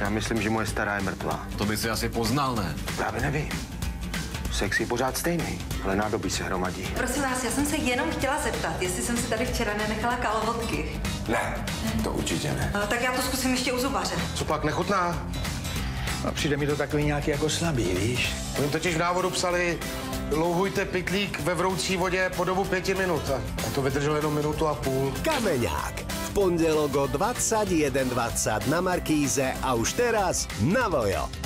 Já myslím, že moje stará je mrtvá. To by si asi poznal, ne? Právě nevím. Sex je pořád stejný, ale nádobí se hromadí. Prosím vás, já jsem se jenom chtěla zeptat, jestli jsem si tady včera nenechala kalhotky. Ne, to určitě ne. Eh, Tak já to zkusím ještě u zubaře. Co pak nechutná? A přijde mi to takový nějaký jako slabý, víš? Oni totiž v návodu psali, louhujte pitlík ve vroucí vodě po dobu pěti minut. A to vydrželo jenom minutu a půl. Kameňák. Pondelok o 21.20 na Markíze a už teraz na Vojo.